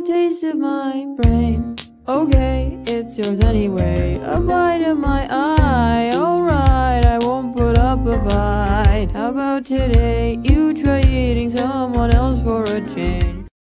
taste of my brain. Okay, it's yours anyway. A bite of my eye. Alright, I won't put up a fight. How about today? You try eating someone else for a change.